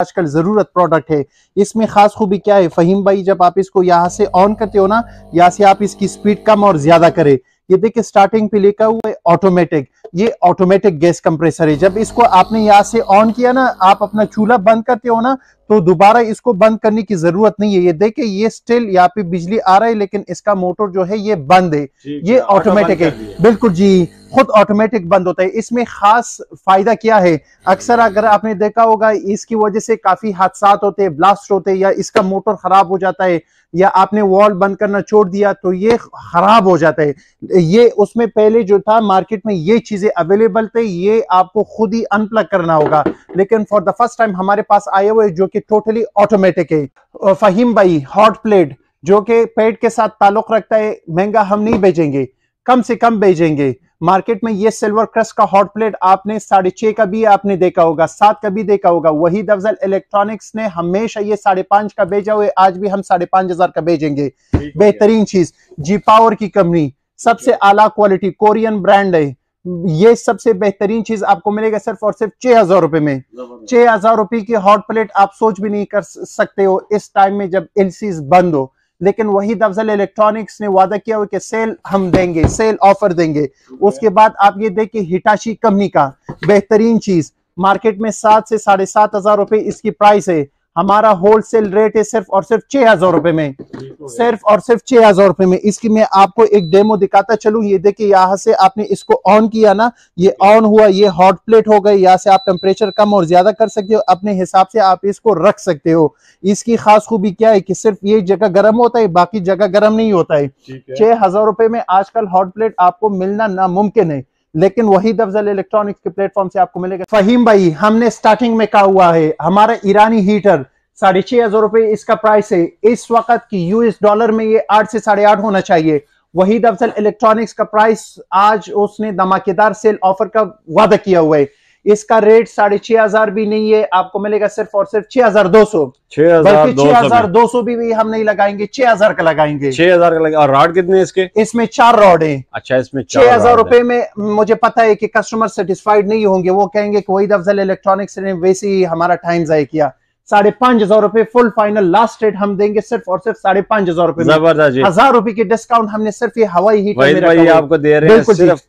आजकल ज़रूरत प्रोडक्ट है। इसमें खास खूबी क्या है? फहीम भाई जब आप इसको यहाँ से ऑन करते हो ना यहाँ से आप इसकी स्पीड कम और ज़्यादा करें। ये देखिए स्टार्टिंग पे लिखा हुआ है ऑटोमेटिक ये ऑटोमेटिक गैस कंप्रेसर है। जब इसको आपने यहाँ से ऑन किया ना आप अपना चूल्हा बंद करते हो ना तो दोबारा इसको बंद करने की ज़रूरत नहीं है। ये देखे ये स्टिल यहाँ पे बिजली आ रहा है लेकिन इसका मोटर जो है ये बंद है। ये ऑटोमेटिक है। बिल्कुल जी। खुद ऑटोमेटिक बंद होता है। इसमें खास फ़ायदा क्या है? अक्सर अगर आपने देखा होगा, इसकी वजह से काफ़ी हादसा होते ब्लास्ट होते या इसका मोटर खराब हो जाता है, या आपने वॉल बंद करना छोड़ दिया तो ये खराब हो जाता है। ये उसमें पहले जो था मार्केट में ये चीज़ें अवेलेबल थे, ये आपको खुद ही अनप्लग करना होगा। लेकिन फॉर द फ़र्स्ट टाइम हमारे पास आए हुए जो कि टोटली ऑटोमेटिक है। फहीम भाई हॉट प्लेट जो कि पेट के साथ ताल्लुक रखता है, महँगा हम नहीं भेजेंगे कम से कम भेजेंगे मार्केट में ये सिल्वर क्रस्ट का हॉट प्लेट आपने साढ़े छह का भी आपने देखा होगा सात का भी देखा होगा। वही दफजल इलेक्ट्रॉनिक्स ने हमेशा ये साढ़े पाँच का भेजा हुआ आज भी हम साढ़े पाँच हज़ार का भेजेंगे। बेहतरीन चीज़ जी पावर की कंपनी सबसे आला क्वालिटी कोरियन ब्रांड है। ये सबसे बेहतरीन चीज़ आपको मिलेगा सिर्फ़ और सिर्फ़ छह हज़ार रुपए में। छह हज़ार रुपए की हॉट प्लेट आप सोच भी नहीं कर सकते हो इस टाइम में जब एलसीज बंद हो। लेकिन वही दफजल इलेक्ट्रॉनिक्स ने वादा किया हुआ कि सेल हम देंगे सेल ऑफ़र देंगे। उसके बाद आप ये देखिए हिटाशी कंपनी का बेहतरीन चीज़ मार्केट में सात से साढ़े सात हज़ार रुपए इसकी प्राइस है। हमारा होलसेल रेट है सिर्फ़ और सिर्फ़ छह हज़ार रुपए में। सिर्फ़ और सिर्फ़ छह हज़ार रुपए में। इसकी मैं आपको एक डेमो दिखाता चलू। ये देखिए यहाँ से आपने इसको ऑन किया ना ये ऑन हुआ ये हॉट प्लेट हो गई। यहाँ से आप टेम्परेचर कम और ज़्यादा कर सकते हो। अपने हिसाब से आप इसको रख सकते हो। इसकी खास खूबी क्या है कि सिर्फ़ ये जगह गर्म होता है बाकी जगह गर्म नहीं होता है। छह हज़ार रुपए में आजकल हॉट प्लेट आपको मिलना नामुमकिन है। लेकिन वही दफजल इलेक्ट्रॉनिक्स के प्लेटफॉर्म से आपको मिलेगा। फहीम भाई, हमने स्टार्टिंग में कहा हुआ है, हमारा ईरानी हीटर साढ़े छह हज़ार रुपए इसका प्राइस है। इस वक्त की यूएस डॉलर में ये आठ से साढ़े आठ होना चाहिए। वही दफजल इलेक्ट्रॉनिक्स का प्राइस आज उसने धमाकेदार सेल ऑफ़र का वादा किया हुआ है। इसका रेट साढ़े छह हज़ार भी नहीं है आपको मिलेगा सिर्फ़ और सिर्फ़ छह हज़ार दो सौ। छह हज़ार दो छह हज़ार दो सौ भी, भी हम नहीं लगाएँगे छह हज़ार का लगाएँगे। छह हज़ार का लगा और रॉड कितने इसके? इसमें चार रॉड है। अच्छा इसमें छह हज़ार रुपए में मुझे पता है कि कस्टमर सेटिस्फाइड नहीं होंगे वो कहेंगे कि वही अफजल इलेक्ट्रॉनिक्स ने वैसे ही हमारा टाइम जाय किया। साढ़े पाँच हज़ार रुपए फुल फाइनल लास्ट रेट हम देंगे सिर्फ़ और सिर्फ़ साढ़े पाँच हज़ार रुपए ज़बरदस्त हज़ार रुपए की डिस्काउंट हमने सिर्फ़ ये हवाई हीट में आपको दे रहे हैं सिर्फ़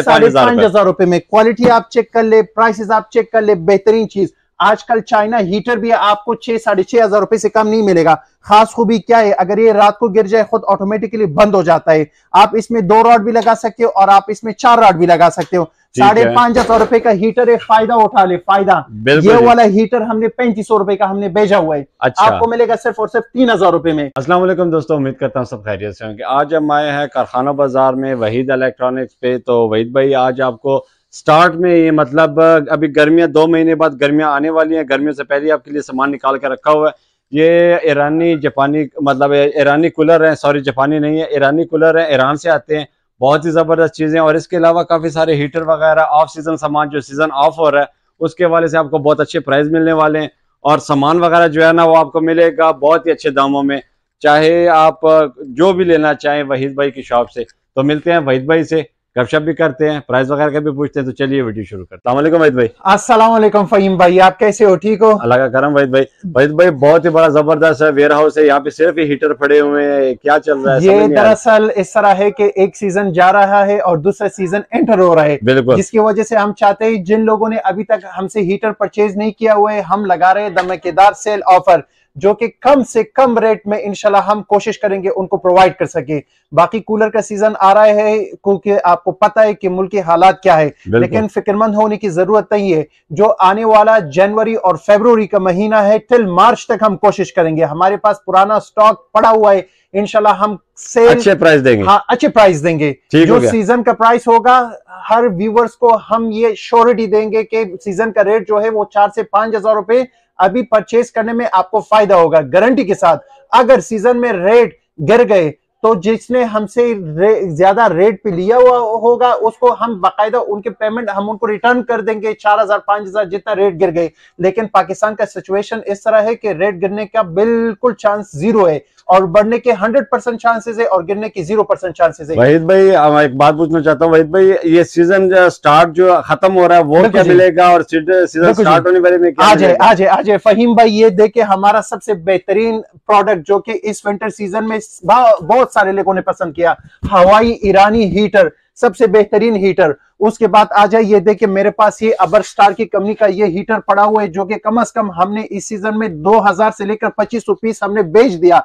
साढ़े पाँच हज़ार रुपए। में। क्वालिटी आप चेक कर ले प्राइसेस आप चेक कर ले बेहतरीन चीज़। आजकल चाइना हीटर भी आपको छह साढ़े छह हज़ार रुपए से कम नहीं मिलेगा। खास खूबी क्या है? अगर ये रात को गिर जाए खुद ऑटोमेटिकली बंद हो जाता है। आप इसमें दो रॉड भी लगा सकते हो और आप इसमें चार रॉड भी लगा सकते हो। साढ़े पाँच हज़ार रुपए का हीटर एक फ़ायदा उठा ले फ़ायदा। ये वाला हीटर हमने पैंतीस सौ रुपए का हमने भेजा हुआ है। अच्छा। आपको मिलेगा सिर्फ़ और सिर्फ़ तीन हज़ार रुपए में। असला दोस्तों उम्मीद करता हूँ सब खैरियत से होंगे। आज हम आए हैं कारखाना बाज़ार में वहीद इलेक्ट्रॉनिक्स पे। तो वहीद भाई आज आपको स्टार्ट में ये मतलब अभी गर्मियाँ दो महीने बाद गर्मियाँ आने वाली हैं। गर्मियों से पहले आपके लिए सामान निकाल के रखा हुआ है। ये ईरानी जापानी मतलब ईरानी कूलर है। सॉरी जापानी नहीं है ईरानी कूलर है। ईरान से आते हैं। बहुत ही ज़बरदस्त चीज़ें और इसके अलावा काफ़ी सारे हीटर वगैरह ऑफ़ सीज़न सामान जो सीज़न ऑफ़ हो रहा है, उसके वाले से आपको बहुत अच्छे प्राइस मिलने वाले हैं। और सामान वगैरह जो है ना, वो आपको मिलेगा बहुत ही अच्छे दामों में। चाहे आप, जो भी लेना चाहें वहीद भाई की शॉप से। तो मिलते हैं वहीद भाई से। गपशप भी करते हैं प्राइस वगैरह का भी पूछते हैं तो चलिए वीडियो शुरू करते हैं। वहीद भाई। अस्सलाम फहीम भाई आप कैसे हो? ठीक हो? अल्लाह का करम वहीद भाई। वहीद भाई बहुत ही बड़ा ज़बरदस्त है वेयर हाउस है यहाँ पे सिर्फ़ ही हीटर पड़े हुए हैं क्या चल रहा है ये दरअसल इस तरह है कि एक सीज़न जा रहा है और दूसरा सीज़न एंटर हो रहा है। बिल्कुल। जिसकी वजह से हम चाहते हैं जिन लोगों ने अभी तक हमसे हीटर परचेज नहीं किया हुआ है हम लगा रहे हैं धमाकेदार सेल ऑफ़र जो कि कम से कम रेट में इनशाला हम कोशिश करेंगे उनको प्रोवाइड कर सके। बाकी कूलर का सीज़न आ रहा है क्योंकि आपको पता है कि मुल्क के हालात क्या है। लेकिन फिक्रमंद होने की ज़रूरत नहीं है। जो आने वाला जनवरी और फेब्रुवरी का महीना है टिल मार्च तक हम कोशिश करेंगे। हमारे पास पुराना स्टॉक पड़ा हुआ है। इनशाला हम सेल अच्छे प्राइस देंगे। हाँ अच्छे प्राइस देंगे। जो सीज़न का प्राइस होगा हर व्यूवर्स को हम ये श्योरिटी देंगे कि सीज़न का रेट जो है वो चार से पाँच हज़ार रुपए अभी परचेज करने में आपको फ़ायदा होगा गारंटी के साथ। अगर सीज़न में रेट गिर गए तो जिसने हमसे रे, ज़्यादा रेट पे लिया हुआ होगा उसको हम बाकायदा उनके पेमेंट हम उनको रिटर्न कर देंगे चार हज़ार पाँच हज़ार जितना रेट गिर गए। लेकिन पाकिस्तान का सिचुएशन इस तरह है कि रेट गिरने का बिल्कुल चांस ज़ीरो है और बढ़ने के हंड्रेड परसेंट चांसेस है और गिरने के ज़ीरो परसेंट चांसेस है। वहीद भाई एक बात पूछना चाहता हूँ वहीद भाई ये सीज़न स्टार्ट जो खत्म हो रहा है वो क्या मिलेगा और सीज़न स्टार्ट होने वाले में क्या आ जाए मिलेगा? आ जाए फहीम भाई ये देखे हमारा सबसे बेहतरीन प्रोडक्ट जो कि इस विंटर सीज़न में बा- बहुत सारे लोगों ने पसंद किया। हवाई ईरानी हीटर सबसे बेहतरीन हीटर। उसके बाद आ जाए ये देखे मेरे पास ये अबर स्टार की कंपनी का ये हीटर पड़ा हुआ है जो कि कम अज कम हमने इस सीज़न में 2000 से लेकर 2500 पीस हमने बेच दिया।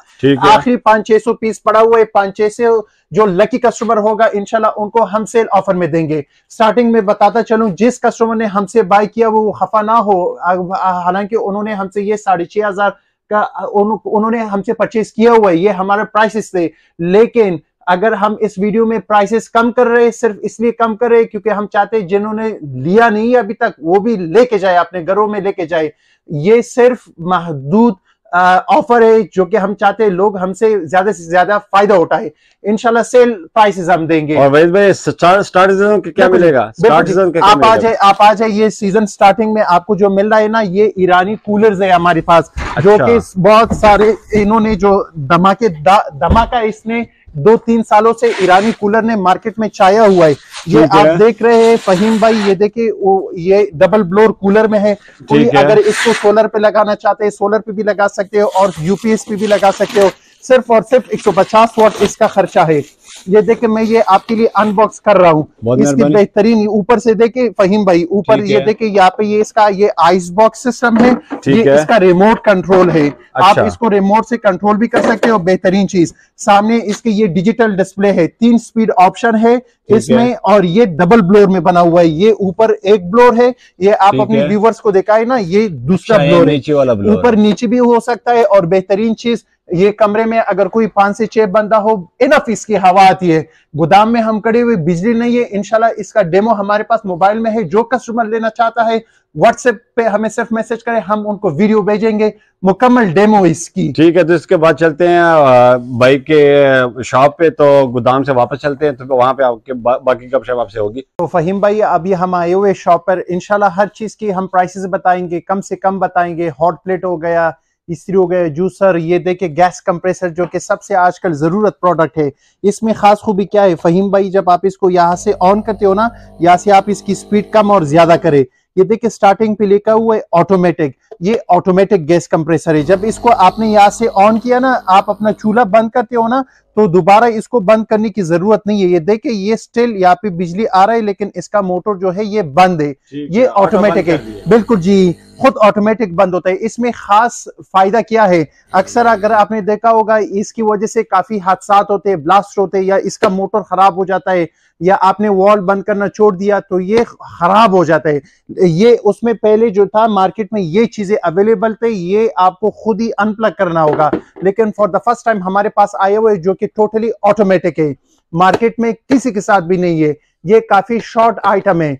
आखिरी पाँच छह सौ पीस पड़ा हुआ है पाँच छह सौ जो लकी कस्टमर होगा इंशाल्लाह उनको हम सेल ऑफ़र में देंगे। स्टार्टिंग में बताता चलूँ जिस कस्टमर ने हमसे बाय किया वो खफा ना हो हालाँकि उन्होंने हमसे ये साढ़े छह हज़ार का उन- उन्होंने हमसे परचेज किया हुआ है, ये हमारे प्राइसेस थे। लेकिन अगर हम इस वीडियो में प्राइसेस कम कर रहे हैं, सिर्फ़ इसलिए कम कर रहे हैं क्योंकि हम चाहते हैं जिन्होंने लिया नहीं अभी तक, वो भी लेके जाए, अपने घरों में लेके जाए। ये सिर्फ़ महदूद ऑफ़र है जो कि हम चाहते हैं लोग हमसे ज़्यादा से ज़्यादा फ़ायदा उठाए। इनशाला सेल प्राइसेस हम देंगे। और भाई स्टार्ट स्टार्ट सीज़न क्या मिलेगा? स्टार्ट सीज़न क्या आप आ जाए आप आ जाए ये सीज़न स्टार्टिंग में आपको जो मिल रहा है ना ये ईरानी कूलर्स है हमारे पास अच्छा। जो। कि बहुत सारे इन्होंने जो धमाके धमाका इसने दो तीन सालों से ईरानी कूलर ने मार्केट में छाया हुआ है। ये आप देख रहे हैं फहीम भाई ये देखिए वो ये डबल ब्लोर कूलर में है। कोई अगर इसको सोलर पे लगाना चाहते हैं सोलर पे भी लगा सकते हो और यूपीएस पे भी लगा सकते हो। सिर्फ़ और सिर्फ़ 150 वाट इसका खर्चा है। ये देखे मैं ये आपके लिए अनबॉक्स कर रहा हूँ। इसकी बेहतरीन ऊपर से देखे फहीम भाई ऊपर ये देखे यहाँ पे ये इसका ये आइस बॉक्स सिस्टम है ये है। इसका रिमोट कंट्रोल है। अच्छा। आप अच्छा। इसको रिमोट से कंट्रोल भी कर सकते हो बेहतरीन चीज़। सामने इसके ये डिजिटल डिस्प्ले है तीन स्पीड ऑप्शन है इसमें और ये डबल ब्लोर में बना हुआ है। ये ऊपर एक ब्लोर है ये आप अपने व्यूवर्स को देखा है ना ये दूसरा अच्छा, ब्लोर है। वाला ब्लोर ऊपर नीचे भी हो सकता है और बेहतरीन चीज़ ये कमरे में अगर कोई पाँच से छह बंदा हो इनफ इसकी हवा आती है। गोदाम में हम खड़े हुए बिजली नहीं है इनशाला इसका डेमो हमारे पास मोबाइल में है जो कस्टमर लेना चाहता है व्हाट्सएप पे हमें सिर्फ़ मैसेज करें हम उनको वीडियो भेजेंगे। मुकम्मल डेमो इसकी। ठीक है तो इसके बाद चलते हैं बाइक के शॉप पे तो गोदाम से वापस चलते हैं तो वहाँ पे आपके बा, बाकी गपशप आपसे होगी। तो फहीम भाई अभी हम आए हुए शॉप पर इंशाल्लाह हर चीज़ की हम प्राइसेस बताएँगे कम से कम बताएँगे हॉट प्लेट हो गया इस्त्री हो गया जूसर ये देखिए गैस कंप्रेसर जो कि सबसे आजकल ज़रूरत प्रोडक्ट है। इसमें खास खूबी क्या है? फहीम भाई जब आप इसको यहाँ से ऑन करते हो ना यहाँ से आप इसकी स्पीड कम और ज़्यादा करें। ये देखिए स्टार्टिंग पे लिखा हुआ है ऑटोमेटिक ये ऑटोमेटिक गैस कंप्रेसर है। जब इसको आपने यहाँ से ऑन किया ना आप अपना चूल्हा बंद करते हो ना तो दोबारा इसको बंद करने की ज़रूरत नहीं है। ये देखिए ये स्टिल यहाँ पे बिजली आ रहा है लेकिन इसका मोटर जो है ये बंद है। ये ऑटोमेटिक है। बिल्कुल जी। खुद ऑटोमेटिक बंद होता है। इसमें खास फ़ायदा क्या है? अक्सर अगर आपने देखा होगा, इसकी वजह से काफ़ी हादसा होते ब्लास्ट होते, या इसका मोटर खराब हो जाता है, या आपने वॉल बंद करना छोड़ दिया तो ये खराब हो जाता है। ये उसमें पहले जो था मार्केट में ये चीज़ें अवेलेबल थे, ये आपको खुद ही अनप्लग करना होगा। लेकिन फॉर द फ़र्स्ट टाइम हमारे पास आए हुए जो कि टोटली ऑटोमेटिक है। मार्केट में किसी के साथ भी नहीं है। ये काफ़ी शॉर्ट आइटम है।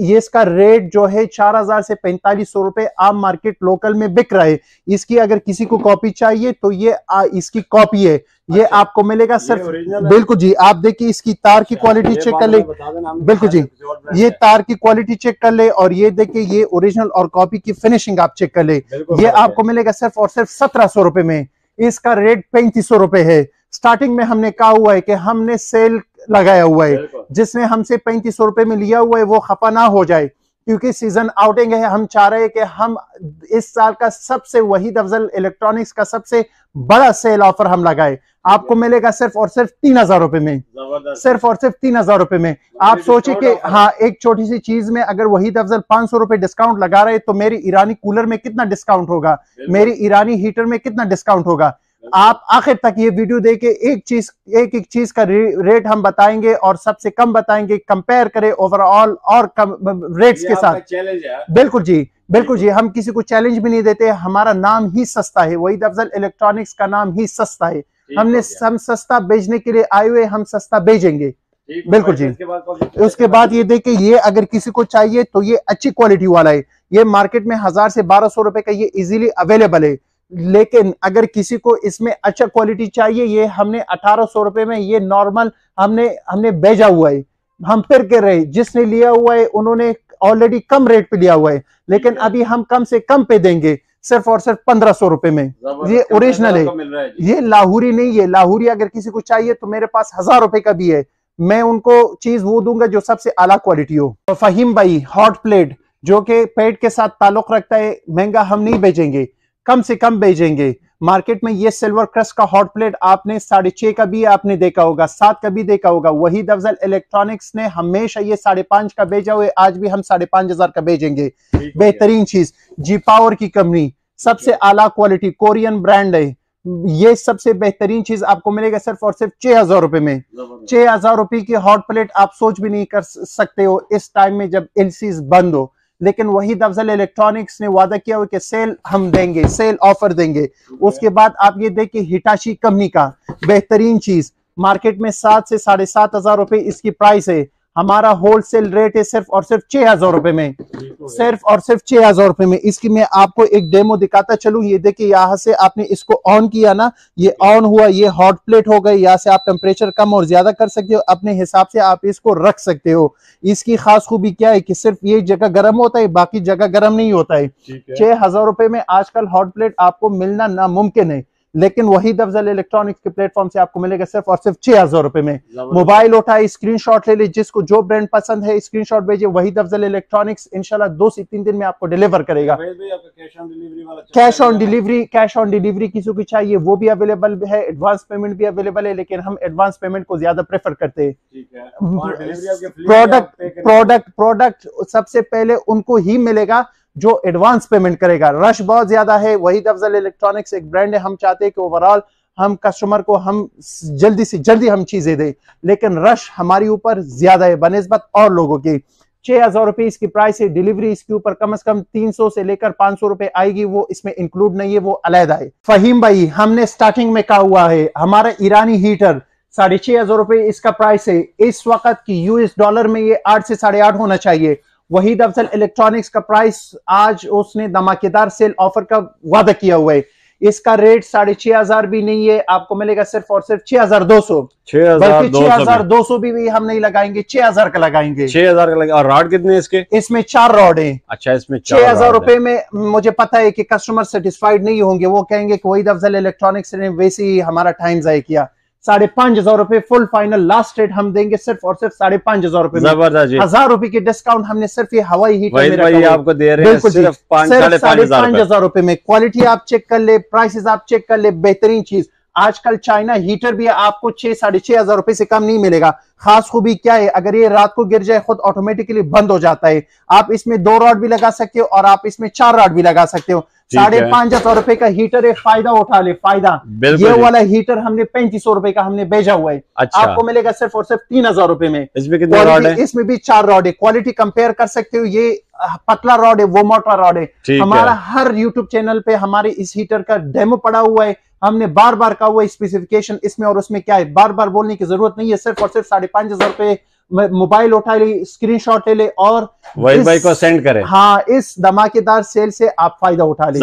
ये इसका रेट जो है चार हज़ार से पैंतालीस सौ रुपए आम मार्केट लोकल में बिक रहा है। इसकी अगर किसी को कॉपी चाहिए तो ये आ, इसकी कॉपी है। ये अच्छा, आपको मिलेगा सिर्फ़ बिल्कुल जी आप देखिए इसकी तार की क्वालिटी चेक कर ले। बिल्कुल जी। ये तार की क्वालिटी चेक कर ले और ये देखिए ये ओरिजिनल और कॉपी की फिनिशिंग आप चेक कर ले। ये आपको मिलेगा सिर्फ़ और सिर्फ़ सत्रह सौ रुपए में। इसका रेट पैंतीस सौ रुपए है। स्टार्टिंग में हमने कहा हुआ है कि हमने सेल लगाया हुआ है। जिसने हमसे पैंतीस सौ रुपए में लिया हुआ है वो खपा ना हो जाए क्योंकि सीज़न आउटिंग है। हम चाह रहे हैं कि हम इस साल का सबसे वहीद अफजल इलेक्ट्रॉनिक्स का सबसे बड़ा सेल ऑफ़र हम लगाए। आपको मिलेगा सिर्फ़ और सिर्फ़ तीन हज़ार रुपए में। सिर्फ़ और सिर्फ़ तीन हज़ार रुपए में। आप सोचिए कि हाँ। एक छोटी सी चीज़ में अगर वहीद अफजल पाँच सौ रुपए डिस्काउंट लगा रहे तो मेरी ईरानी कूलर में कितना डिस्काउंट होगा? मेरी ईरानी हीटर में कितना डिस्काउंट होगा? आप आखिर तक ये वीडियो देके एक चीज़ एक एक चीज़ का रे, रेट हम बताएँगे और सबसे कम बताएँगे कंपेयर करें ओवरऑल और कम रेट्स के साथ। चैलेंज है बिल्कुल जी बिल्कुल जी हम किसी को चैलेंज भी नहीं देते हमारा नाम ही सस्ता है वही अफजल इलेक्ट्रॉनिक्स का नाम ही सस्ता है। हमने हम सस्ता बेचने के लिए आए हुए हम सस्ता भेजेंगे बिल्कुल जी। उसके बाद ये देखिए ये अगर किसी को चाहिए तो ये अच्छी क्वालिटी वाला है। ये मार्केट में हज़ार से बारह सौ रुपए का ये इजीली अवेलेबल है। लेकिन अगर किसी को इसमें अच्छा क्वालिटी चाहिए ये हमने अठारह सौ रुपए में ये नॉर्मल हमने हमने भेजा हुआ है। हम फिर कह रहे जिसने लिया हुआ है उन्होंने ऑलरेडी कम रेट पे लिया हुआ है। लेकिन अभी हम कम से कम पे देंगे सिर्फ़ और सिर्फ़ पंद्रह सौ रुपए में। ये ओरिजिनल है। है ये लाहौरी नहीं है। लाहौरी अगर किसी को चाहिए तो मेरे पास हज़ार रुपए का भी है। मैं उनको चीज़ वो दूँगा जो सबसे आला क्वालिटी हो। तो फहीम भाई हॉट प्लेट जो कि पेट के साथ ताल्लुक रखता है महँगा हम नहीं बेचेंगे। कम से कम बेचेंगे। मार्केट में ये सिल्वर क्रस्ट का हॉट प्लेट आपने साढ़े छह का भी आपने देखा होगा सात का भी देखा होगा। वही अफजल इलेक्ट्रॉनिक्स ने हमेशा ये साढ़े पाँच का भेजा हुआ आज भी हम साढ़े पाँच हज़ार का भेजेंगे। बेहतरीन चीज़ जी पावर की कंपनी सबसे आला क्वालिटी कोरियन ब्रांड है। ये सबसे बेहतरीन चीज़ आपको मिलेगा सिर्फ़ और सिर्फ़ छह हज़ार रुपए में। छह हज़ार रुपए की हॉट प्लेट आप सोच भी नहीं कर सकते हो इस टाइम में जब एलसीज बंद हो। लेकिन वही दफजल इलेक्ट्रॉनिक्स ने वादा किया हुआ कि सेल हम देंगे सेल ऑफ़र देंगे। उसके बाद आप ये देखिए हिटाशी कंपनी का बेहतरीन चीज़ मार्केट में सात से साढ़े सात हज़ार रुपए इसकी प्राइस है। हमारा होलसेल रेट है सिर्फ़ और सिर्फ़ छह हज़ार रुपए में। सिर्फ़ और सिर्फ़ छह हज़ार रुपए में। इसकी मैं आपको एक डेमो दिखाता चलूँ। ये देखिए यहाँ से आपने इसको ऑन किया ना ये ऑन हुआ ये हॉट प्लेट हो गई। यहाँ से आप टेम्परेचर कम और ज़्यादा कर सकते हो। अपने हिसाब से आप इसको रख सकते हो। इसकी खास खूबी क्या है कि सिर्फ़ ये जगह गर्म होता है बाकी जगह गर्म नहीं होता है। है। छह हज़ार रुपए में आजकल हॉट प्लेट आपको मिलना नामुमकिन है। लेकिन वही अफजल इलेक्ट्रॉनिक्स के प्लेटफॉर्म से आपको मिलेगा सिर्फ़ और सिर्फ़ छह हज़ार रुपए में। मोबाइल उठाए स्क्रीनशॉट ले ले जिसको जो ब्रांड पसंद है स्क्रीनशॉट भेजिए वही अफजल इलेक्ट्रॉनिक्स इंशाल्लाह दो से तीन दिन में आपको डिलीवर करेगा। Cash on delivery cash on delivery किसी को चाहिए वो भी अवेलेबल है एडवांस पेमेंट भी अवेलेबल है लेकिन हम एडवांस पेमेंट को ज़्यादा प्रेफर करते हैं। प्रोडक्ट प्रोडक्ट प्रोडक्ट सबसे पहले उनको ही मिलेगा जो एडवांस पेमेंट करेगा। रश बहुत ज़्यादा है, वही अफजल इलेक्ट्रॉनिक्स एक ब्रांड है। हम चाहते हैं कि ओवरऑल हम कस्टमर को हम जल्दी से जल्दी हम चीज़ें दें। लेकिन रश हमारी ऊपर ज़्यादा है, बनस्बत और लोगों की। छह हज़ार रुपए इसकी प्राइस है डिलीवरी इसके ऊपर कम से कम तीन सौ से लेकर पाँच सौ रुपए आएगी। वो इसमें इंक्लूड नहीं है, वो अलहदा है। फहीम भाई, हमने स्टार्टिंग में कहा हुआ है, हमारा ईरानी हीटर साढ़े छह हज़ार रुपए इसका प्राइस है। इस वक्त की यूएस डॉलर में ये आठ से साढ़े आठ होना चाहिए। वहीद अफजल इलेक्ट्रॉनिक्स का प्राइस आज उसने धमाकेदार सेल ऑफ़र का वादा किया हुआ है। इसका रेट साढ़े छह हज़ार भी नहीं है आपको मिलेगा सिर्फ़ और सिर्फ़ छह हज़ार दो सौ। बल्कि छह हज़ार दो सौ भी, भी हम नहीं लगाएँगे छह हज़ार का लगाएँगे। छह हज़ार का लगे और राड कितने इसके? इसमें चार रॉड है। अच्छा इसमें छह हज़ार रुपए में मुझे पता है कि कस्टमर सेटिस्फाइड नहीं होंगे वो कहेंगे कि वहीद अफजल इलेक्ट्रॉनिक्स ने वैसे ही हमारा टाइम जाया किया। साढ़े पाँच हज़ार रुपए फुल फाइनल लास्ट रेट हम देंगे सिर्फ़ और सिर्फ़ साढ़े पाँच हज़ार। रुपए ज़बरदस्त हज़ार रुपए की डिस्काउंट हमने सिर्फ़ ये हवाई में भाई आपको दे रहे हैं सिर्फ़ साढ़े पाँच हज़ार रुपए। में। क्वालिटी आप चेक कर ले प्राइसेस आप चेक कर ले बेहतरीन चीज़। आजकल चाइना हीटर भी आपको छह साढ़े छह हज़ार रुपए से कम नहीं मिलेगा। खास खूबी क्या है? अगर ये रात को गिर जाए खुद ऑटोमेटिकली बंद हो जाता है। आप इसमें दो रॉड भी लगा सकते हो और आप इसमें चार रॉड भी लगा सकते हो। साढ़े पाँच सौ रुपए का हीटर एक फ़ायदा उठा ले फ़ायदा। ये वाला हीटर हमने पैंतीस सौ रुपए का हमने भेजा हुआ है। अच्छा। आपको मिलेगा सिर्फ़ और सिर्फ़ तीन हज़ार रुपए में। इसमें कितने रॉड है? इसमें भी चार रॉड है। क्वालिटी कंपेयर कर सकते हो ये पतला रॉड है वो मोटा रॉड है। हमारा है। हर यूट्यूब चैनल पे हमारे इस हीटर का डेमो पड़ा हुआ है। हमने बार बार कहा हुआ स्पेसिफिकेशन इसमें और उसमें क्या है? बार बार बोलने की ज़रूरत नहीं है सिर्फ़ और सिर्फ़ साढ़े पाँच हज़ार रुपए मोबाइल उठा ले स्क्रीनशॉट ले ले और इस- भाई को सेंड करें। हाँ इस धमाकेदार सेल से आप फ़ायदा उठा ले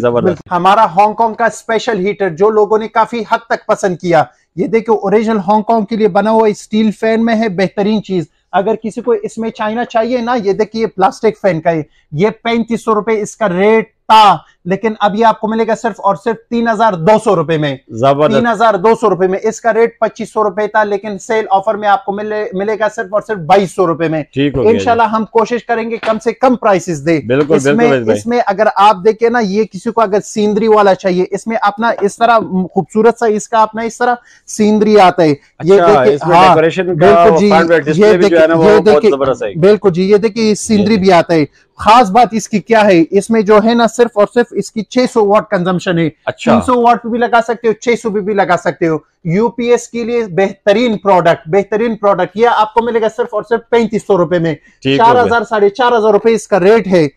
ज़बरदस्त हमारा हांगकांग का स्पेशल हीटर जो लोगों ने काफ़ी हद तक पसंद किया ये देखो ओरिजिनल हांगकांग के लिए बना हुआ स्टील फ़ैन में है बेहतरीन चीज़। अगर किसी को इसमें चाइना चाहिए ना, ये देखिए प्लास्टिक फ़ैन का है ये पैंतीस सौ रुपए इसका रेट था। लेकिन अब ये आपको मिलेगा सिर्फ़ और सिर्फ़ तीन हज़ार दो सौ रुपए में। तीन हज़ार दो सौ रुपए में। इसका रेट पच्चीस सौ रुपए था लेकिन सेल ऑफ़र में आपको मिले मिलेगा सिर्फ़ और सिर्फ़ बाईस सौ रुपए में। इंशाल्लाह हम कोशिश करेंगे कम से कम प्राइसेस दे। बिल्कुल, इसमें बिल्कुल इसमें अगर आप देखें ना ये किसी को अगर सीनरी वाला चाहिए इसमें अपना इस तरह खूबसूरत सा इसका अपना इस तरह सीनरी आता है। ये अच्छा हाँ बिल्कुल जी ये देखिए बिल्कुल जी ये देखिए सीनरी भी आता है। खास बात इसकी क्या है इसमें जो है ना सिर्फ़ और सिर्फ़ इसकी 600 वाट कंजम्पन है। अच्छा। 300 वाट पे भी लगा सकते हो 600 पे भी लगा सकते हो। यूपीएस के लिए बेहतरीन प्रोडक्ट बेहतरीन प्रोडक्ट ये आपको मिलेगा सिर्फ़ और सिर्फ़ पैंतीस सौ रुपए में। चार हज़ार साढ़े चार हज़ार रुपए इसका रेट है।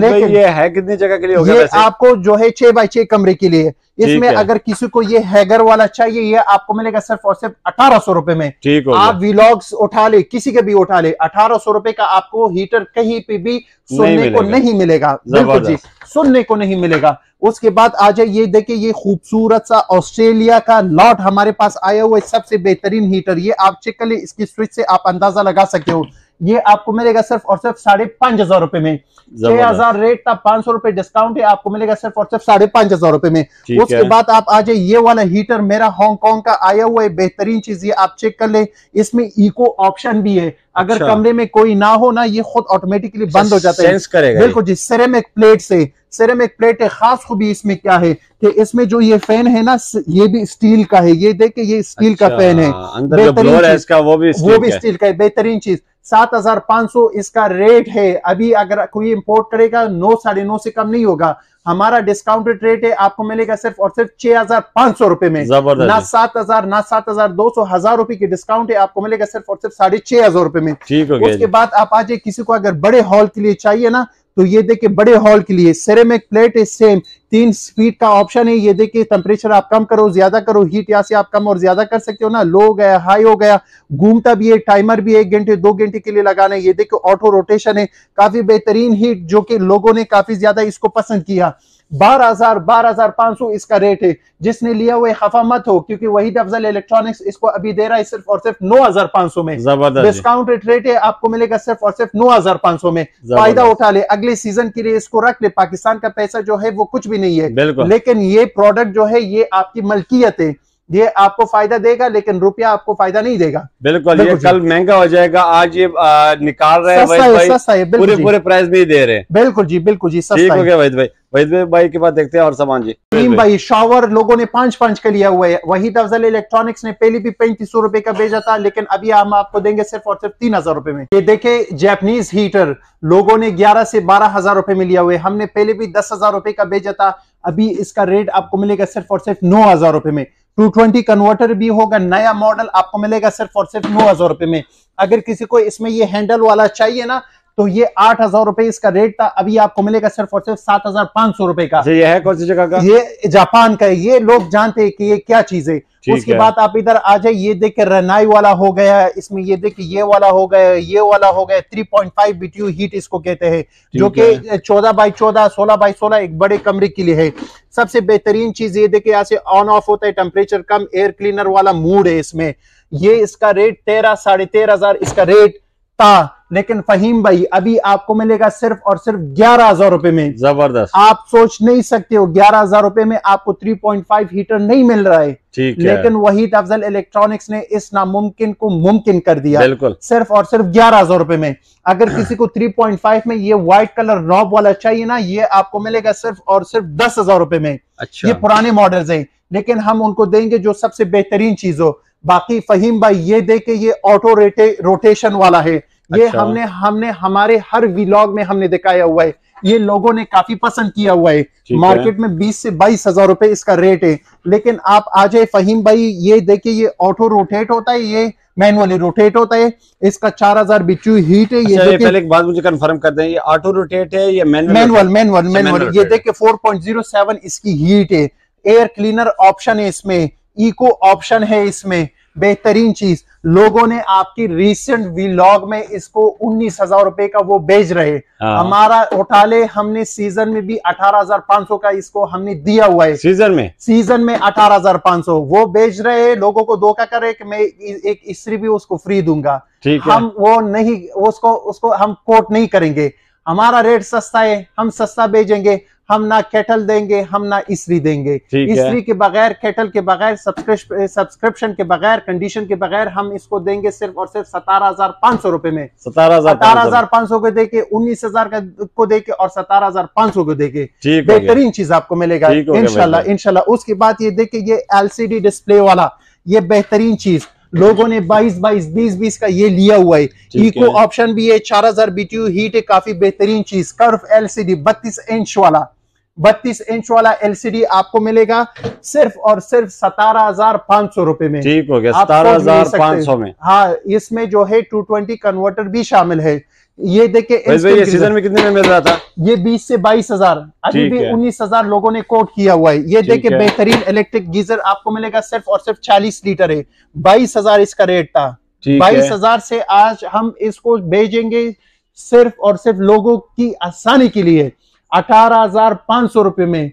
लेकिन- ये है कितनी जगह के लिए हो ये आपको जो है छह बाई छह कमरे के लिए। इसमें अगर किसी को ये हैगर वाला चाहिए ये आपको मिलेगा सिर्फ़ और सिर्फ़ अठारह सौ रुपए में। ठीक हो आप व्लॉग्स उठा ले किसी के भी उठा ले अठारह सौ रुपए का आपको हीटर कहीं पे भी सुनने को नहीं मिलेगा। बिल्कुल जी सुनने को नहीं मिलेगा। उसके बाद आ जाए, ये देखिए ये खूबसूरत सा ऑस्ट्रेलिया का लॉट हमारे पास आया हुआ है, सबसे बेहतरीन हीटर। ये आप चेक कर ले, इसकी स्विच से आप अंदाज़ा लगा सके हो। ये आपको मिलेगा सिर्फ़ और सिर्फ़ साढ़े पाँच हज़ार रुपए में। छह हज़ार रेट था पाँच सौ रुपए डिस्काउंट है आपको मिलेगा सिर्फ़ और सिर्फ़ साढ़े पाँच हज़ार रुपए में। उसके बाद आप आ जाए ये वाला हीटर मेरा हांगकांग का आया हुआ है बेहतरीन चीज़ ये आप चेक कर ले। इसमें इको ऑप्शन भी है। अगर अच्छा। कमरे में कोई ना हो ना ये खुद ऑटोमेटिकली बंद हो जाता है। बिल्कुल जी सिरेमिक प्लेट से। सिरेमिक प्लेट है खास खूबी इसमें क्या है कि इसमें जो ये फ़ैन है ना ये भी स्टील का है। ये देखे ये स्टील का अच्छा, फ़ैन है। बेहतरीन वो भी का। स्टील का है बेहतरीन चीज़। सात हज़ार पाँच सौ इसका रेट है। अभी अगर कोई इंपोर्ट करेगा नौ साढ़े नौ से कम नहीं होगा। हमारा डिस्काउंटेड रेट है आपको मिलेगा सिर्फ़ और सिर्फ़ छह हज़ार पाँच सौ रुपए में। ना सात हज़ार ना सात हज़ार दो सौ हज़ार रुपए की डिस्काउंट है आपको मिलेगा सिर्फ़ और सिर्फ़ साढ़े छह हज़ार रुपए में। ठीक हो गया उसके बाद आप आज किसी को अगर बड़े हॉल के लिए चाहिए ना तो ये देखिए बड़े हॉल के लिए सेरेमिक प्लेट इज़ सेम तीन स्पीड का ऑप्शन है, ये देखिए टेम्परेचर आप कम करो, ज़्यादा करो हीट यहाँ से आप कम और ज़्यादा कर सकते हो ना। लो हो गया हाई हो गया, घूमता भी है टाइमर भी एक घंटे, दो घंटे के लिए लगाना है। ये देखिए ऑटो रोटेशन है, काफ़ी बेहतरीन हीट जो कि लोगों ने काफ़ी ज़्यादा इसको पसंद किया। बारह हज़ार बारह हज़ार पाँच सौ इसका रेट है। जिसने लिया हुए खफा मत हो क्योंकि वही अफजल इलेक्ट्रॉनिक्स इसको अभी दे रहा है सिर्फ़ और सिर्फ़ नौ हज़ार पाँच सौ में। डिस्काउंटेड रेट है आपको मिलेगा सिर्फ़ और सिर्फ़ नौ हज़ार पाँच सौ में। फ़ायदा उठा ले अगले सीज़न के लिए इसको रख ले। पाकिस्तान का पैसा जो है वो कुछ भी नहीं है। लेकिन ये प्रोडक्ट जो है ये आपकी मलकियत है। ये आपको फ़ायदा देगा लेकिन रुपया आपको फ़ायदा नहीं देगा। बिल्कुल ये कल महँगा हो जाएगा आज ये आ, निकाल रहे हैं पूरे जी। पूरे प्राइस में ही दे रहे। हैं बिल्कुल जी बिल्कुल जी ठीक हो गया वहीद भाई। वहीद भाई भाई के बाद देखते हैं और सामान जी। टीम भाई शावर लोगों ने पाँच पाँच का लिया हुआ है। वही अफजल इलेक्ट्रॉनिक्स ने पहले भी पैंतीस सौ रुपए का भेजा था लेकिन अभी हम आपको देंगे सिर्फ़ और सिर्फ़ तीन हज़ार रुपए में। ये देखे जैपनीज हीटर लोगों ने ग्यारह से बारह हज़ार रुपए में लिया हुआ है। हमने पहले भी दस हज़ार रुपए का भेजा था अभी इसका रेट आपको मिलेगा सिर्फ़ और सिर्फ़ नौ हज़ार रुपए में। 220 कन्वर्टर भी होगा, नया मॉडल आपको मिलेगा सिर्फ़ और सिर्फ़ नौ हज़ार रुपए में। अगर किसी को इसमें ये हैंडल वाला चाहिए ना तो ये आठ हज़ार रुपए इसका रेट था अभी आपको मिलेगा सिर्फ़ और सिर्फ़ सात हज़ार पाँच सौ रुपए का। ये है कौन सी जगह का? ये जापान का है ये लोग जानते हैं कि ये क्या चीज़ है। उसके बाद आप इधर आ जाए ये देखिए रनाई वाला हो गया इसमें ये देखिए ये वाला हो गया ये वाला हो गया 3.5 बीटीयू हीट इसको कहते हैं जो कि 14 बाई 14 16 बाई 16 एक बड़े कमरे के लिए है। सबसे बेहतरीन चीज़ ये देखिए यहाँ से ऑन ऑफ़ होता है टेम्परेचर कम एयर क्लीनर वाला मूड है इसमें। ये इसका रेट तेरह साढ़े तेरह हज़ार इसका रेट था। लेकिन फहीम भाई अभी आपको मिलेगा सिर्फ़ और सिर्फ़ ग्यारह हज़ार रुपए में। ज़बरदस्त। आप सोच नहीं सकते हो ग्यारह हज़ार रुपए में आपको 3.5 हीटर नहीं मिल रहा है। ठीक लेकिन वही अफजल इलेक्ट्रॉनिक्स ने इस नामुमकिन को मुमकिन कर दिया। बिल्कुल। सिर्फ़ और सिर्फ़ ग्यारह हज़ार रुपए में। अगर किसी को 3.5 में ये व्हाइट कलर नॉब वाला चाहिए ना ये आपको मिलेगा सिर्फ़ और सिर्फ़ दस हज़ार रुपए में। अच्छा। ये पुराने मॉडल्स हैं। लेकिन हम उनको देंगे जो सबसे बेहतरीन चीज़ हो। बाकी फहीम भाई ये देखे ये ऑटो रोटेशन वाला है। ये अच्छा। हमने हमने हमारे हर व्लॉग में हमने दिखाया हुआ है। ये लोगों ने काफ़ी पसंद किया हुआ है। मार्केट में 20 से बाईस हज़ार रुपए इसका रेट है। लेकिन आप आ जाए फहीम भाई ये देखिए ये ऑटो रोटेट होता है ये मैनुअली रोटेट होता है। इसका चार हज़ार बिचू हीट है ये अच्छा ये पहले एक बात मुझे कंफर्म कर दें ये ऑटो रोटेट है या मैनुअल मैनुअल मैनुअल अच्छा, ये देखिए 4.07 इसकी हीट है। एयर क्लीनर ऑप्शन है इसमें। इको ऑप्शन है इसमें। बेहतरीन चीज़। लोगों ने आपकी रिसेंट वीलॉग में इसको उन्नीस हज़ार रुपए का वो बेच रहे। हाँ। हमारा घोटाले हमने सीज़न में भी अठारह हज़ार पाँच सौ का इसको हमने दिया हुआ है। सीज़न में? सीज़न में अठारह हज़ार पाँच सौ। वो बेच रहे हैं लोगों को धोखा करे रहे कि मैं एक स्त्री भी उसको फ्री दूँगा। ठीक हम वो नहीं उसको उसको हम कोट नहीं करेंगे। हमारा रेट सस्ता है हम सस्ता भेजेंगे हम ना केटल देंगे हम ना इसरी देंगे। इसरी के बगैर केटल के बगैर सब्सक्रिप्शन सब्सक्रिप्शन के बगैर कंडीशन के बगैर हम इसको देंगे सिर्फ़ और सिर्फ़ सतारह हज़ार पाँच सौ रुपए में। सतारह हज़ार अठारह हज़ार पाँच सौ को देके उन्नीस हज़ार को देके और सतारह हज़ार पाँच सौ को देके। बेहतरीन चीज़ आपको मिलेगा। इनशाला इनशाला उसके बाद ये देखिए ये एलसीडी डिस्प्ले वाला ये बेहतरीन चीज़। लोगों ने 22 22 20 20 का ये लिया हुआ है। इको ऑप्शन भी है 4000 बीटीयू हीट है काफ़ी बेहतरीन चीज़। कर्व एलसीडी 32 इंच वाला। 32 इंच वाला एलसीडी आपको मिलेगा सिर्फ़ और सिर्फ़ सतारह हज़ार पाँच सौ रुपए में। ठीक हो गया सतारह हज़ार पाँच सौ में। हाँ इसमें जो है 220 कन्वर्टर भी शामिल है। ये देखिए ये सीज़न में कितने में मिल रहा था? ये 20 से बाईस हज़ार। अभी भी। उन्नीस हज़ार लोगों ने कोट किया हुआ है। ये देखिए बेहतरीन इलेक्ट्रिक गीजर आपको मिलेगा सिर्फ़ और सिर्फ़ चालीस लीटर है। बाईस हज़ार इसका रेट था। बाईस हज़ार से आज हम इसको भेजेंगे सिर्फ़ और सिर्फ़ लोगों की आसानी के लिए। अठारह हज़ार पाँच सौ रुपए में।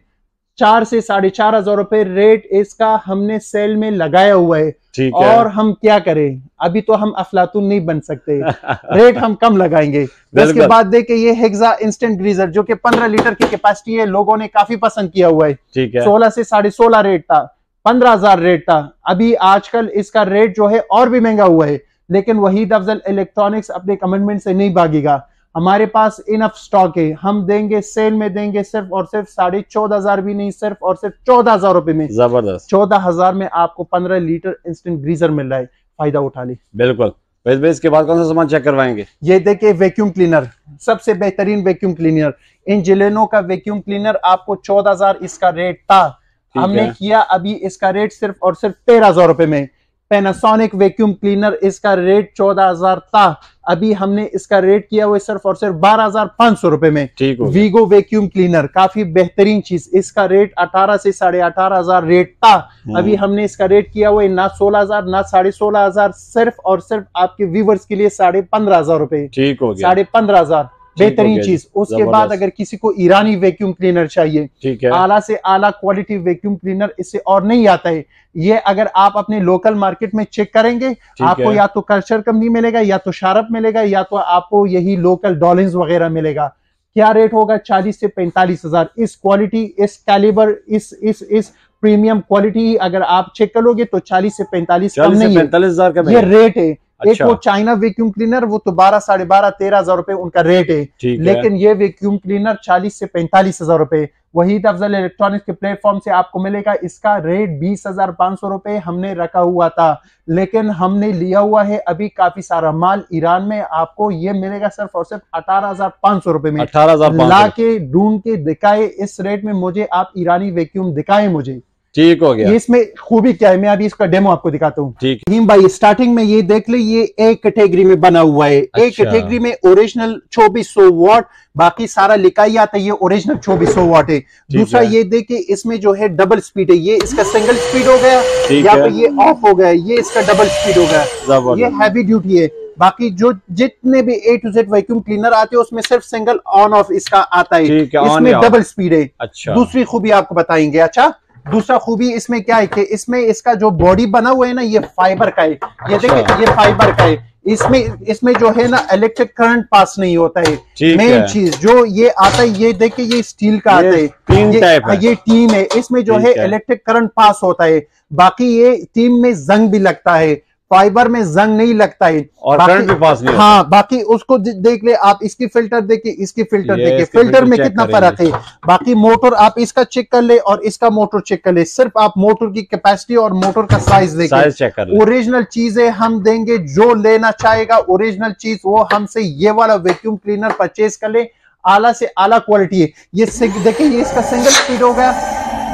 चार से साढ़े चार हज़ार रुपए रेट इसका हमने सेल में लगाया हुआ है। ठीक है। और हम क्या करें? अभी तो हम अफलातून नहीं बन सकते। रेट हम कम लगाएँगे। उसके बिल्कुल। बाद देखे ये हेक्सा इंस्टेंट ग्रीजर जो कि पंद्रह लीटर की कैपेसिटी है लोगों ने काफ़ी पसंद किया हुआ है। ठीक है। सोलह से साढ़े सोलह रेट था पंद्रह हज़ार रेट था। अभी आजकल इसका रेट जो है और भी महँगा हुआ है लेकिन वहीद अफजल इलेक्ट्रॉनिक्स अपने कमेंटमेंट से नहीं भागेगा। हमारे पास इनफ स्टॉक है। हम देंगे सेल में देंगे सिर्फ़ और सिर्फ़ साढ़े चौदह हज़ार भी नहीं सिर्फ़ और सिर्फ़ चौदह हज़ार रुपए में। ज़बरदस्त। चौदह हज़ार में आपको पंद्रह लीटर इंस्टेंट ग्रीजर मिल रहा है फ़ायदा उठा ले। बिल्कुल। इसके बाद कौन सा सामान चेक करवाएँगे? ये देखिए वैक्यूम क्लीनर सबसे बेहतरीन वैक्यूम क्लीनर इन जिलेनो का वैक्यूम क्लीनर आपको चौदह हज़ार इसका रेट था। हमने किया अभी इसका रेट सिर्फ़ और सिर्फ़ तेरह हज़ार रुपए में। पेनासोनिक वैक्यूम क्लीनर इसका रेट चौदह हज़ार था। अभी हमने इसका रेट किया हुआ सिर्फ़ और सिर्फ़ बारह हज़ार पाँच सौ रुपए में। ठीक वीगो वैक्यूम क्लीनर काफ़ी बेहतरीन चीज़। इसका रेट अठारह से साढ़े अठारह हज़ार रेट था। हम्म। अभी हमने इसका रेट किया हुआ ना सोलह हज़ार ना साढ़े सोलह हज़ार सिर्फ़ और सिर्फ़ आपके व्यूवर्स के लिए साढ़े पंद्रह हज़ार रुपए। ठीक हो साढ़े पंद्रह हज़ार। बेहतरीन चीज़। उसके बाद अगर किसी को ईरानी वैक्यूम क्लीनर चाहिए ठीक है। आला से आला क्वालिटी वैक्यूम क्लीनर इससे और नहीं आता है। ये अगर आप अपने लोकल मार्केट में चेक करेंगे आपको या तो कल्चर कंपनी मिलेगा या तो शारप मिलेगा या तो आपको यही लोकल डॉलिंस वगैरह मिलेगा। क्या रेट होगा? चालीस से पैंतालीस हज़ार। इस क्वालिटी इस कैलिबर इस इस इस प्रीमियम क्वालिटी अगर आप चेक करोगे तो चालीस से पैंतालीस नहीं पैंतालीस हज़ार का ये रेट है। एक अच्छा। वो चाइना वैक्यूम क्लीनर वो तो बारह साढ़े बारह तेरह हज़ार रुपए उनका रेट है। है। लेकिन ये वैक्यूम क्लीनर चालीस से पैंतालीस हज़ार रुपए। वहीद अफजल इलेक्ट्रॉनिक्स के प्लेटफॉर्म से आपको मिलेगा। इसका रेट बीस हज़ार पाँच सौ रुपए हमने रखा हुआ था। लेकिन हमने लिया हुआ है अभी काफ़ी सारा माल ईरान में। आपको ये मिलेगा सिर्फ़ और सिर्फ़ अठारह हज़ार पाँच सौ रुपए में। अठारह हज़ार ला के ढूंढ के दिखाए। इस रेट में मुझे आप ईरानी वैक्यूम दिखाए मुझे। ठीक हो गया। इसमें खूबी क्या है? मैं अभी इसका डेमो आपको दिखाता हूँ। ठीक। रहीम भाई स्टार्टिंग में ये देख ले ये एक कैटेगरी में बना हुआ है। एक अच्छा। कैटेगरी में ओरिजिनल 2400 वॉट बाकी सारा लिखा ही आता है ये ओरिजिनल 2400 वॉट है। दूसरा ये देखिए इसमें जो है डबल स्पीड है ये इसका सिंगल स्पीड हो गया या फिर ये ऑफ़ हो गया ये इसका डबल स्पीड हो गया। ये हैवी ड्यूटी है। बाकी जो जितने भी A to Z vacuum cleaner आते हैं उसमें सिर्फ़ सिंगल ऑन ऑफ़ इसका आता है। है, इसमें डबल स्पीड है। अच्छा। दूसरी खूबी आपको बताएँगे अच्छा? दूसरा खूबी इसमें क्या है कि इसमें इसका जो बॉडी बना हुआ है ना ये फाइबर का है। ये अच्छा। देखिए ये फाइबर का है। इसमें इसमें जो है ना इलेक्ट्रिक करंट पास नहीं होता है। मेन चीज़ जो ये आता है ये देखिए ये स्टील का आता है। टीन ये, है। ये टीम है। इसमें जो है। इलेक्ट्रिक करंट पास होता है। बाकी ये टीम में जंग भी लगता है। फाइबर में जंग नहीं लगता है। और बाकी- करंट भी पास नहीं हाँ बाकी उसको देख ले आप इसकी फ़िल्टर देखिए इसकी फ़िल्टर देखिए। फ़िल्टर में कितना फ़र्क है? बाकी मोटर आप इसका चेक कर ले और इसका मोटर चेक कर ले। सिर्फ़ आप मोटर की कैपेसिटी और मोटर का साइज़ देखिए ओरिजिनल चीज़ें हम देंगे जो लेना चाहेगा ओरिजिनल चीज़ वो हमसे ये वाला वैक्यूम क्लीनर परचेज कर ले। आला से आला क्वालिटी है। ये देखिए ये इसका सिंगल स्पीड हो गया।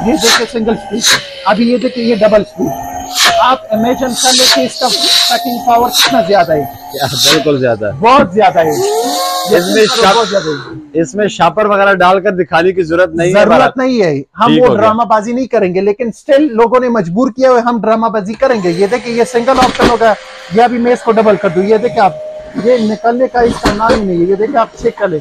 ये देखिए सिंगल स्पीड अभी ये देखिए ये डबल स्पीड आप इमेजिन कर ले कि इसका कटिंग पावर कितना ज़्यादा है। बिल्कुल ज़्यादा। है। बहुत ज़्यादा है। इसमें इसमें शापर वगैरह डालकर दिखाने की ज़रूरत नहीं है ज़रूरत नहीं है। हम वो। ड्रामाबाजी नहीं करेंगे लेकिन स्टिल लोगों ने मजबूर किया हुआ हम ड्रामाबाजी करेंगे। ये देखिए ये सिंगल ऑप्शन होगा। या भी मैं इसको डबल कर दू। ये देखिए आप। ये निकलने का इसका नाम ही नहीं है। ये देखिए आप चेक कर ले।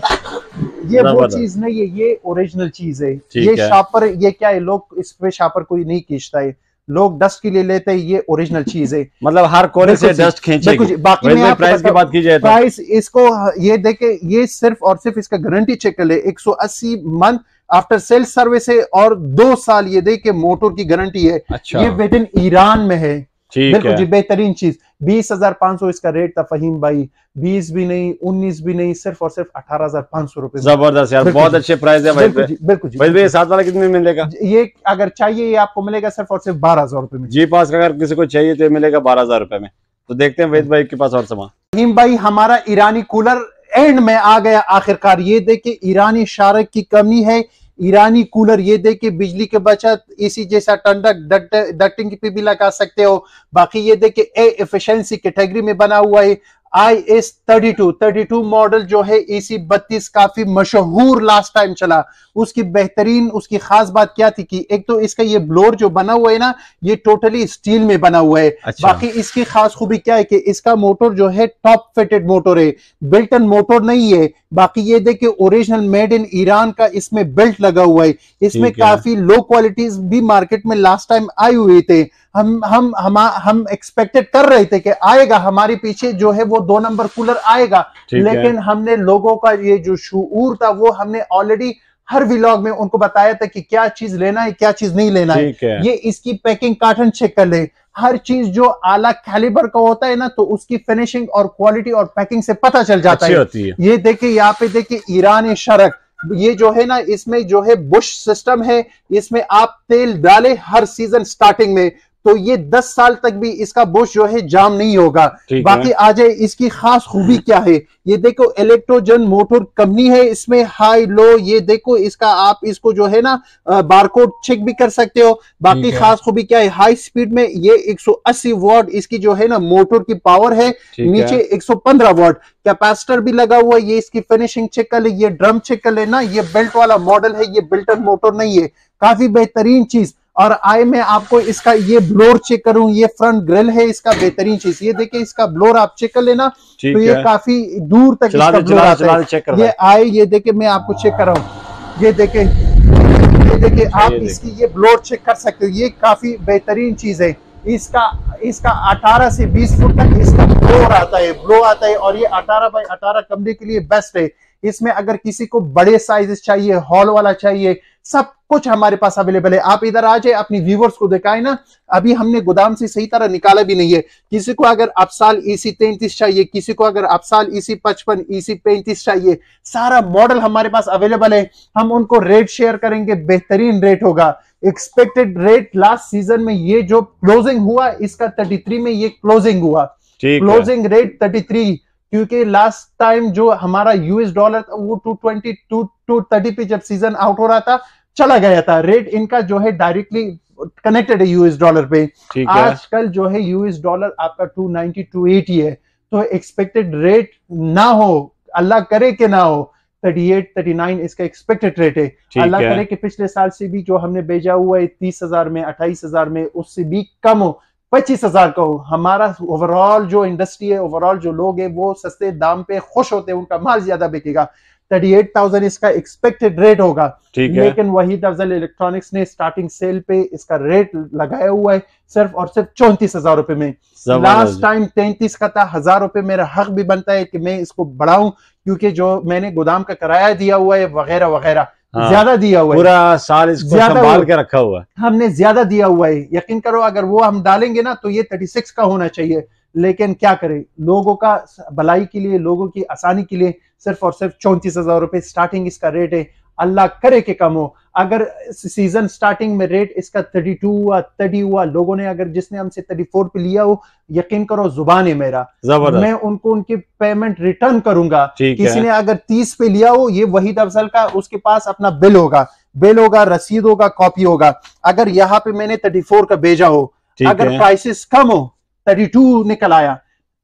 ये वो चीज़ नहीं है ये ओरिजिनल चीज़ है। ये। शापर ये क्या है? लोग इस पे शापर कोई नहीं खींचता है। लोग डस्ट के लिए लेते हैं ये ओरिजिनल चीज़ है। मतलब हर कोने से डस्ट बिल्कुल बाकी मैं प्राइस की बात की जाए तो। प्राइस इसको ये देखे ये सिर्फ़ और सिर्फ़ इसका गारंटी चेक कर ले। 180 मंथ आफ्टर सेल सर्विस है और दो साल ये देखे मोटर की गारंटी है। अच्छा। ये विद इन ईरान में है। बिल्कुल जी बेहतरीन चीज़। बीस हज़ार पाँच सौ इसका रेट था फहीम भाई। बीस भी नहीं उन्नीस भी नहीं सिर्फ़ और सिर्फ़ अठारह हज़ार पाँच सौ रुपए ज़बरदस्त यार बहुत अच्छे प्राइस है भाई बिल्कुल जी भाई भाई साथ वाला कितने मिलेगा? ये अगर चाहिए ये आपको मिलेगा सिर्फ़ और सिर्फ़ बारह हज़ार रुपए में। जी पास अगर किसी को चाहिए तो मिलेगा बारह हज़ार रुपए में। तो देखते हैं वेद भाई के पास और सामान। फहीम भाई हमारा ईरानी कूलर एंड में आ गया आखिरकार। ये देखिए ईरानी शारक की कमी है ईरानी कूलर ये देखे बिजली के बचत, इसी जैसा टंडक डक्ट- डक्टिंग पे भी लगा सकते हो। बाकी ये देखिए ए एफिशिएंसी कैटेगरी में बना हुआ है। I S thirty two thirty two model जो है ए सी बत्तीस काफ़ी मशहूर लास्ट टाइम चला। उसकी बेहतरीन उसकी खास बात क्या थी कि एक तो इसका ये ब्लोर जो बना हुआ है ना ये टोटली स्टील में बना हुआ है। अच्छा। बाकी इसकी खास खूबी क्या है कि इसका मोटर जो है टॉप फिटेड मोटर है। बिल्टन मोटर नहीं है। बाकी ये देखिए ओरिजिनल मेड इन ईरान का इसमें बेल्ट लगा हुआ है। इसमें काफ़ी लो क्वालिटीज भी मार्केट में लास्ट टाइम आई हुई थे। हम हम हम हम एक्सपेक्टेड कर रहे थे कि आएगा। हमारे पीछे जो है वो दो नंबर कूलर आएगा। लेकिन हमने लोगों का ये जो शूर था वो हमने ऑलरेडी हर व्लॉग में उनको बताया था कि क्या चीज़ लेना है क्या चीज़ नहीं लेना है। है। ये इसकी पैकिंग कार्टन चेक कर ले। हर चीज़ जो आला कैलिबर का होता है ना तो उसकी फिनिशिंग और क्वालिटी और पैकिंग से पता चल जाता है। है। ये देखिए यहाँ पे देखिए ईरान शरक। ये जो है ना इसमें जो है बुश सिस्टम है इसमें आप तेल डाले हर सीज़न स्टार्टिंग में। तो ये 10 साल तक भी इसका बुश जो है जाम नहीं होगा। बाकी आ जाए इसकी खास खूबी क्या है? ये देखो इलेक्ट्रोजन मोटर कंपनी है इसमें हाई लो ये देखो इसका आप इसको जो है ना बारकोड चेक भी कर सकते हो। बाकी खास खूबी क्या है? हाई स्पीड में ये 180 वॉट इसकी जो है ना मोटर की पावर है। नीचे 115 वॉट कैपेसिटर भी लगा हुआ है। ये इसकी फिनिशिंग चेक कर ले ये ड्रम चेक कर लेना। ये बेल्ट वाला मॉडल है ये बिल्टन मोटर नहीं है। काफ़ी बेहतरीन चीज़। और आए मैं आपको इसका ये ब्लोर चेक करूँ ये फ्रंट ग्रिल है इसका बेहतरीन चीज़। ये देखिए इसका ब्लोर आप चेक कर लेना तो ये काफ़ी दूर तक इसका ब्लोर चला आता चला है चेक कर ये। आए ये देखिए मैं आपको चेक कर रहा हूँ। ये देखे ये देखिए आप ये इसकी ये ब्लोर चेक कर सकते हो। ये काफ़ी बेहतरीन चीज़ है। इसका इसका 18 से 20 फुट तक इसका ब्लोर आता है ब्लो आता है और ये 18 बाई 18 कमरे के लिए बेस्ट है। इसमें अगर किसी को बड़े साइज़ चाहिए हॉल वाला चाहिए सब कुछ हमारे पास अवेलेबल है। आप इधर आ जाए अपनी व्यूवर्स को दिखाए ना अभी हमने गोदाम से सही तरह निकाला भी नहीं है। किसी को अगर अब साल ईसी तैंतीस चाहिए किसी को अगर अब साल ईसी पचपन ईसी पैंतीस चाहिए सारा मॉडल हमारे पास अवेलेबल है। हम उनको रेट शेयर करेंगे बेहतरीन रेट होगा। एक्सपेक्टेड रेट लास्ट सीज़न में ये जो क्लोजिंग हुआ इसका 33 में ये क्लोजिंग हुआ। क्लोजिंग रेट 33 क्योंकि लास्ट टाइम जो हमारा यूएस डॉलर था वो 220 टू टू थर्टी पे जब सीज़न आउट हो रहा था चला गया था। रेट इनका जो है डायरेक्टली कनेक्टेड है यूएस डॉलर पे। आजकल जो है यूएस डॉलर आपका 290 280 है। तो एक्सपेक्टेड रेट ना हो अल्लाह करे कि ना हो 38 39 इसका एक्सपेक्टेड रेट है। अल्लाह करे कि पिछले साल से भी जो हमने भेजा हुआ है तीस हज़ार में अट्ठाईस हज़ार में उससे भी कम हो। पच्चीस हज़ार का हो हमारा ओवरऑल जो इंडस्ट्री है ओवरऑल जो लोग हैं वो सस्ते दाम पे खुश होते हैं उनका माल ज़्यादा बिकेगा। थर्टी एट थाउज़ेंड इसका एक्सपेक्टेड रेट होगा। ठीक है। लेकिन वही अफजल इलेक्ट्रॉनिक्स ने स्टार्टिंग सेल पे इसका रेट लगाया हुआ है सिर्फ़ और सिर्फ़ चौंतीस हज़ार रुपए में। लास्ट टाइम तैंतीस का था हज़ार रुपए मेरा हक भी बनता है कि मैं इसको बढ़ाऊं क्योंकि जो मैंने गोदाम का किराया दिया हुआ है वगैरह वगैरह। हाँ। ज़्यादा दिया हुआ है। पूरा साल इसको संभाल के रखा हुआ हमने ज़्यादा दिया हुआ है। यकीन करो अगर वो हम डालेंगे ना तो ये 36 का होना चाहिए। लेकिन क्या करें? लोगों का भलाई के लिए लोगों की आसानी के लिए सिर्फ़ और सिर्फ़ चौंतीस हज़ार रुपए स्टार्टिंग इसका रेट है। अल्लाह करे कि कम। हो अगर सीज़न स्टार्टिंग में रेट इसका 32 हुआ 30 हुआ लोगों ने अगर जिसने हमसे 34 पे लिया हो यकीन करो ज़ुबान है मेरा। मैं उनको उनकी पेमेंट रिटर्न करूँगा। किसी ने अगर तीस पे लिया हो ये वहीद अफजल का उसके पास अपना बिल होगा। बिल होगा रसीद होगा कॉपी होगा। अगर यहाँ पे मैंने थर्टी फोर का भेजा हो अगर प्राइसेस कम हो थर्टी टू निकल आया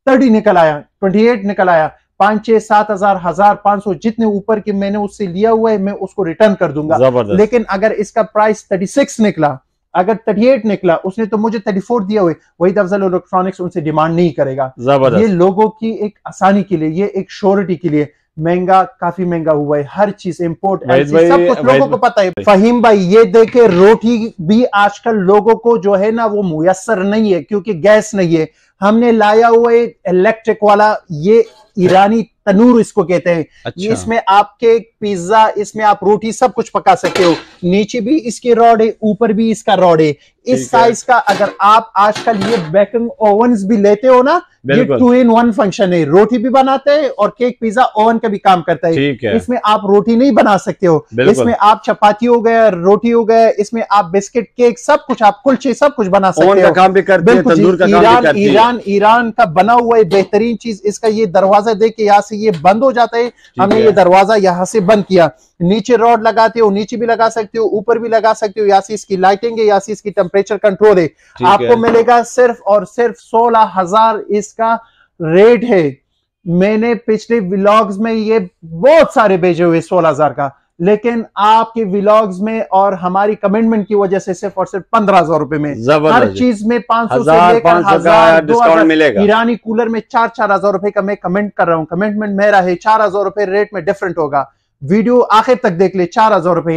थर्टी निकल आया ट्वेंटी एट निकल आया पाँच छह सात हज़ार हज़ार पाँच सौ जितने ऊपर की मैंने उससे लिया हुआ है मैं उसको रिटर्न कर दूँगा। लेकिन अगर इसका प्राइस 36 निकला अगर 38 निकला उसने तो मुझे 34 दिया हुआ है। वही अफजल इलेक्ट्रॉनिक्स उनसे डिमांड नहीं करेगा। ये लोगों की एक आसानी के लिए ये एक श्योरिटी के लिए महँगा काफ़ी महँगा हुआ है। हर चीज़ इम्पोर्ट सब कुछ लोगों को पता है। फहीम भाई ये देखे रोटी भी आजकल लोगों को जो है ना वो मुयसर नहीं है क्योंकि गैस नहीं है। हमने लाया हुआ है इलेक्ट्रिक वाला ये ईरानी तनूर इसको कहते हैं। अच्छा। इसमें आप केक पिज्जा इसमें आप रोटी सब कुछ पका सकते हो। नीचे भी इसकी रॉड है ऊपर भी इसका रॉड है। इस साइज़ का अगर आप आजकल ये बेकिंग ओवंस भी लेते हो ना ये टू इन वन फ़ंक्शन है। रोटी भी बनाते हैं और केक पिज्जा ओवन का भी काम करता है। है। इसमें आप रोटी नहीं बना सकते हो। इसमें आप चपाती हो गया रोटी हो गया इसमें आप बिस्किट केक सब कुछ आप कुलचे सब कुछ बना ओवन सकते का हो। काम भी करती है बिल्कुल तंदूर का ईरान ईरान ईरान का बना हुआ है बेहतरीन चीज़ इसका ये दरवाज़ा देख के यहाँ से ये बंद हो जाता है। हमने ये दरवाज़ा यहाँ से बंद किया। नीचे रॉड लगाते हो नीचे भी लगा सकते हो ऊपर भी लगा सकते हो। या से इसकी लाइटिंग है या से इसकी टेम्परेचर कंट्रोल है। आपको मिलेगा सिर्फ़ और सिर्फ़ सोलह हज़ार इसका रेट है। मैंने पिछले व्लॉग्स में ये बहुत सारे भेजे हुए सोलह हज़ार का। लेकिन आपके व्लॉग्स में और हमारी कमिटमेंट की वजह से सिर्फ़ और सिर्फ़ पंद्रह हज़ार रुपए में। हर चीज़ में पाँच सौ से हज़ार लेकर डिस्काउंट मिलेगा। ईरानी कूलर में चार चार हज़ार रुपए का मैं कमेंट कर रहा हूँ। कमेंटमेंट मेरा है चार हज़ार रुपए रेट में डिफरेंट होगा। वीडियो आखिर तक देख ले चार हज़ार रुपए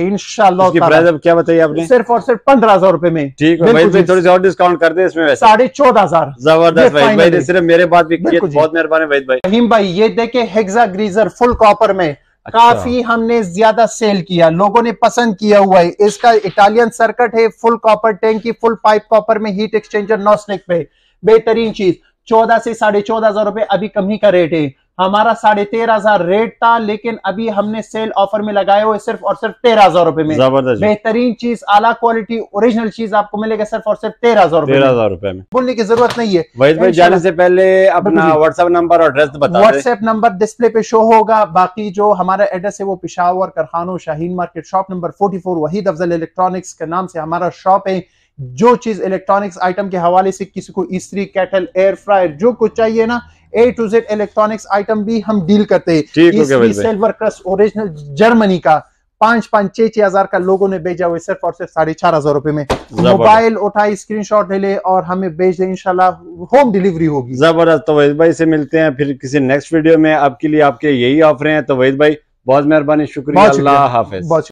अब क्या बताइए आपने? सिर्फ़ और सिर्फ़ पंद्रह हज़ार रुपए में। ठीक है भाई थोड़ी और डिस्काउंट कर दे इसमें साढ़े चौदह हज़ार। ज़बरदस्त वहीद भाई सिर्फ़ मेरे बात भी है, बहुत मेहरबानी वहीद भाई। रहीम भाई ये देखे हेक्सा ग्रीजर फुल कॉपर में। अच्छा। काफ़ी हमने ज़्यादा सेल किया, लोगों ने पसंद किया हुआ है। इसका इटालियन सर्किट है फुल कॉपर टैंक की फुल पाइप कॉपर में हीट एक्सचेंजर नौ स्नेक पे बेहतरीन चीज़, चौदह से साढ़े चौदह हज़ार रुपए अभी कमी का रेट है। हमारा साढ़े तेरह हज़ार रेट था लेकिन अभी हमने सेल ऑफ़र में लगाए हुए सिर्फ़ और सिर्फ़ तेरह हज़ार रुपए में। ज़बरदस्त बेहतरीन चीज़ आला क्वालिटी ओरिजिनल चीज़ आपको मिलेगा सिर्फ़ और सिर्फ़ तेरह हज़ार रुपए तेरह में। हज़ार रुपए में। बोलने की ज़रूरत नहीं है। वहीद भाई जाने से पहले अपना व्हाट्सएप नंबर और एड्रेस बता व्हाट्सएप नंबर डिस्प्ले पे शो होगा। बाकी जो हमारा एड्रेस है वो Peshawar Karkhano Shaheen market shop number 44 Waheed Afzal electronics के नाम से हमारा शॉप है। जो चीज़ इलेक्ट्रॉनिक्स आइटम के हवाले से किसी को इस्त्री कैटल एयर फ्रायर जो कुछ चाहिए ना A to Z electronics item भी हम डील करते हैं। सिल्वर क्रस्ट ओरिजिनल जर्मनी का पाँच पाँच छह छह हज़ार का लोगों ने भेजा हुआ सिर्फ़ और सिर्फ़ साढ़े चार हज़ार रुपए में। मोबाइल उठाई स्क्रीनशॉट ले ले और हमें भेज दे इंशाल्लाह होम डिलीवरी होगी। ज़बरदस्त। तो वहीद भाई से मिलते हैं फिर किसी नेक्स्ट वीडियो में। आपके लिए आपके यही ऑफ़र हैं। तो वहीद भाई बहुत मेहरबानी शुक्रिया। अल्लाह हाफिज। बहुत